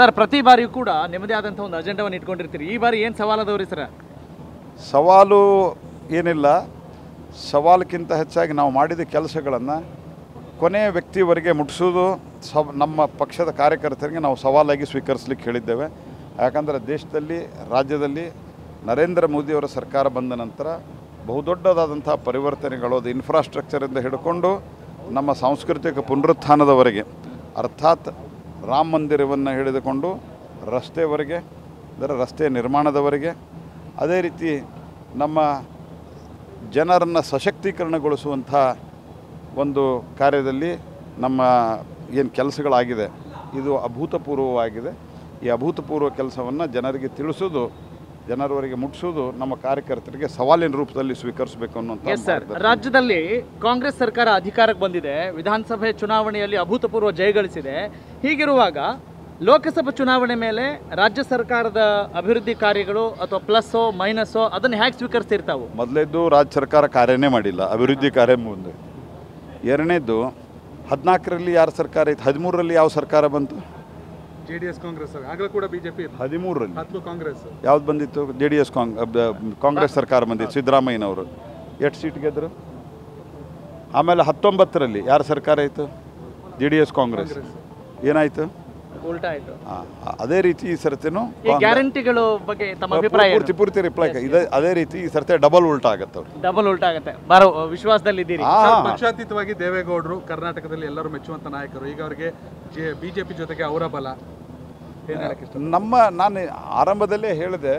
Sir, ಪ್ರತಿ ಬಾರಿಯೂ ಕೂಡ ನಿಮ್ಮದೇ ಆದಂಥ ಒಂದು ಅಜೆಂಡಾವನ್ನು ಇಟ್ಕೊಂಡಿರ್ತೀರಿ. ಈ ಬಾರಿ ಏನು ಸವಾಲದವ್ರಿ ಸರ್? ಸವಾಲು ಏನಿಲ್ಲ. ಸವಾಲಕ್ಕಿಂತ ಹೆಚ್ಚಾಗಿ ನಾವು ಮಾಡಿದ ಕೆಲಸಗಳನ್ನು ಕೊನೆಯ ವ್ಯಕ್ತಿವರೆಗೆ ಮುಟ್ಟಿಸೋದು ಸವ್, ನಮ್ಮ ಪಕ್ಷದ ಕಾರ್ಯಕರ್ತರಿಗೆ ನಾವು ಸವಾಲಾಗಿ ಸ್ವೀಕರಿಸಲಿಕ್ಕೆ ಹೇಳಿದ್ದೇವೆ. ಯಾಕಂದರೆ ದೇಶದಲ್ಲಿ, ರಾಜ್ಯದಲ್ಲಿ ನರೇಂದ್ರ ಮೋದಿಯವರ ಸರ್ಕಾರ ಬಂದ ನಂತರ ಬಹುದೊಡ್ಡದಾದಂಥ ಪರಿವರ್ತನೆಗಳು, ಅದು ಇನ್ಫ್ರಾಸ್ಟ್ರಕ್ಚರಿಂದ ಹಿಡ್ಕೊಂಡು ನಮ್ಮ ಸಾಂಸ್ಕೃತಿಕ ಪುನರುತ್ಥಾನದವರೆಗೆ. ಅರ್ಥಾತ್ ರಾಮ ಮಂದಿರವನ್ನು ಹಿಡಿದುಕೊಂಡು ರಸ್ತೆವರೆಗೆ, ಅದರ ರಸ್ತೆ ನಿರ್ಮಾಣದವರೆಗೆ, ಅದೇ ರೀತಿ ನಮ್ಮ ಜನರನ್ನು ಸಶಕ್ತೀಕರಣಗೊಳಿಸುವಂಥ ಒಂದು ಕಾರ್ಯದಲ್ಲಿ ನಮ್ಮ ಏನು ಕೆಲಸಗಳಾಗಿದೆ, ಇದು ಅಭೂತಪೂರ್ವವಾಗಿದೆ. ಈ ಅಭೂತಪೂರ್ವ ಕೆಲಸವನ್ನು ಜನರಿಗೆ ತಿಳಿಸೋದು ಜನರವರೆಗೆ ಮುಟ್ಟಿಸೋದು ನಮ್ಮ ಕಾರ್ಯಕರ್ತರಿಗೆ ಸವಾಲಿನ ರೂಪದಲ್ಲಿ ಸ್ವೀಕರಿಸಬೇಕು ಅನ್ನುವಂಥ ರಾಜ್ಯದಲ್ಲಿ ಕಾಂಗ್ರೆಸ್ ಸರ್ಕಾರ ಅಧಿಕಾರಕ್ಕೆ ಬಂದಿದೆ ವಿಧಾನಸಭೆ ಚುನಾವಣೆಯಲ್ಲಿ ಅಭೂತಪೂರ್ವ ಜಯಗಳಿಸಿದೆ ಹೀಗಿರುವಾಗ ಲೋಕಸಭಾ ಚುನಾವಣೆ ಮೇಲೆ ರಾಜ್ಯ ಸರ್ಕಾರದ ಅಭಿವೃದ್ಧಿ ಕಾರ್ಯಗಳು ಅಥವಾ ಪ್ಲಸ್ಸೋ ಮೈನಸ್ಸೋ ಅದನ್ನು ಹೇಗೆ ಸ್ವೀಕರಿಸ್ತಿರ್ತಾವೆ? ಮೊದಲೇದು ರಾಜ್ಯ ಸರ್ಕಾರ ಕಾರ್ಯನೇ ಮಾಡಿಲ್ಲ ಅಭಿವೃದ್ಧಿ ಕಾರ್ಯ ಮುಂದೆ. ಎರಡನೇದ್ದು ಹದಿನಾಲ್ಕರಲ್ಲಿ ಯಾರ ಸರ್ಕಾರ ಇತ್ತು ಹದಿಮೂರರಲ್ಲಿ ಯಾವ ಸರ್ಕಾರ ಬಂತು? ಜೆ ಡಿ ಎಸ್ ಕಾಂಗ್ರೆಸ್ ಆಗಲೂ ಕೂಡ ಬಿಜೆಪಿ ಹದಿಮೂರರಲ್ಲಿ. ಹತ್ತು ಕಾಂಗ್ರೆಸ್ ಯಾವ್ದು ಬಂದಿತ್ತು? ಜೆ ಡಿ ಎಸ್ ಕಾಂಗ್ರೆಸ್ ಸರ್ಕಾರ ಬಂದಿತ್ತು ಸಿದ್ದರಾಮಯ್ಯನವರು. ಎಷ್ಟು ಸೀಟ್ ಗೆದ್ರು? ಆಮೇಲೆ ಹತ್ತೊಂಬತ್ತರಲ್ಲಿ ಯಾರ ಸರ್ಕಾರ ಇತ್ತು ಜೆ ಡಿ ಎಸ್ ಕಾಂಗ್ರೆಸ್ ಏನಾಯಿತು? ಅದೇ ರೀತಿ ಈ ಸರ್ತಿನೂ ಈ ಗ್ಯಾರಂಟಿಗಳು ಬಗ್ಗೆ ತಮ್ಮ ಅಭಿಪ್ರಾಯ ಪೂರ್ತಿ ಪೂರ್ತಿ ರಿಪ್ಲೈ ಇದೆ ಅದೇ ರೀತಿ ಈ ಸರ್ತಿ ಡಬಲ್ ಉಲ್ಟಾ ಆಗುತ್ತೆ ಅವ್ರು ಡಬಲ್ ಉಲ್ಟಾ ಆಗುತ್ತೆ. ಬರೋ ವಿಶ್ವಾಸದಲ್ಲಿದ್ದೀರಿ. ಆ, ಪಕ್ಷಾತೀತವಾಗಿ ದೇವೇಗೌಡರು ಕರ್ನಾಟಕದಲ್ಲಿ ಎಲ್ಲರೂ ಮೆಚ್ಚುವಂತ ನಾಯಕರು. ಈಗ ಅವರಿಗೆ ಬಿಜೆಪಿ ಜೊತೆಗೆ ಅವರ ಬಲ. ನಮ್ಮ ನಾನು ಆರಂಭದಲ್ಲೇ ಹೇಳಿದೆ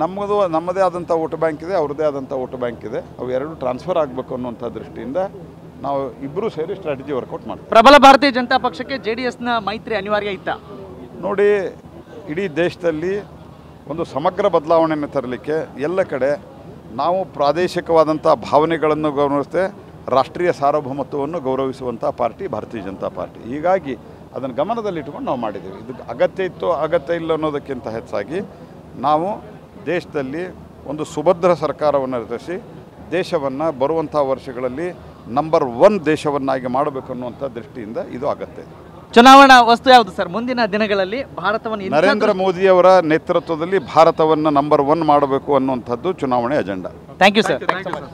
ನಮ್ಮದು ನಮ್ಮದೇ ಆದಂಥ ವೋಟ್ ಬ್ಯಾಂಕ್ ಇದೆ ಅವ್ರದ್ದೇ ಆದಂಥ ವೋಟ್ ಬ್ಯಾಂಕ್ ಇದೆ ಅವು ಎರಡು ಟ್ರಾನ್ಸ್ಫರ್ ಆಗಬೇಕು ಅನ್ನುವಂಥ ದೃಷ್ಟಿಯಿಂದ ನಾವು ಇಬ್ಬರೂ ಸೇರಿ ಸ್ಟ್ರಾಟಜಿ ವರ್ಕೌಟ್ ಮಾಡ್ತೀವಿ. ಪ್ರಬಲ ಭಾರತೀಯ ಜನತಾ ಪಕ್ಷಕ್ಕೆ ಜೆ ಡಿ ಎಸ್ನ ಮೈತ್ರಿ ಅನಿವಾರ್ಯ ಇತ್ತ? ನೋಡಿ ಇಡೀ ದೇಶದಲ್ಲಿ ಒಂದು ಸಮಗ್ರ ಬದಲಾವಣೆಯನ್ನು ತರಲಿಕ್ಕೆ ಎಲ್ಲ ಕಡೆ ನಾವು ಪ್ರಾದೇಶಿಕವಾದಂಥ ಭಾವನೆಗಳನ್ನು ಗೌರವಿಸ್ತೇ ರಾಷ್ಟ್ರೀಯ ಸಾರ್ವಭೌಮತ್ವವನ್ನು ಗೌರವಿಸುವಂಥ ಪಾರ್ಟಿ ಭಾರತೀಯ ಜನತಾ ಪಾರ್ಟಿ. ಹೀಗಾಗಿ ಅದನ್ನು ಗಮನದಲ್ಲಿಟ್ಟುಕೊಂಡು ನಾವು ಮಾಡಿದ್ದೀವಿ. ಇದು ಅಗತ್ಯ ಇತ್ತು ಅಗತ್ಯ ಇಲ್ಲ ಅನ್ನೋದಕ್ಕಿಂತ ಹೆಚ್ಚಾಗಿ ನಾವು ದೇಶದಲ್ಲಿ ಒಂದು ಸುಭದ್ರ ಸರ್ಕಾರವನ್ನು ರಚಿಸಿ ದೇಶವನ್ನು ಬರುವಂಥ ವರ್ಷಗಳಲ್ಲಿ ನಂಬರ್ ಒನ್ ದೇಶವನ್ನಾಗಿ ಮಾಡಬೇಕು ಅನ್ನುವಂಥ ದೃಷ್ಟಿಯಿಂದ ಇದು ಅಗತ್ಯ. ಇದೆ ಚುನಾವಣಾ ವಸ್ತು ಯಾವುದು ಸರ್? ಮುಂದಿನ ದಿನಗಳಲ್ಲಿ ಭಾರತವನ್ನು ನರೇಂದ್ರ ಮೋದಿಯವರ ನೇತೃತ್ವದಲ್ಲಿ ಭಾರತವನ್ನು ನಂಬರ್ ಒನ್ ಮಾಡಬೇಕು ಅನ್ನುವಂಥದ್ದು ಚುನಾವಣೆ agenda thank you sir thank you sir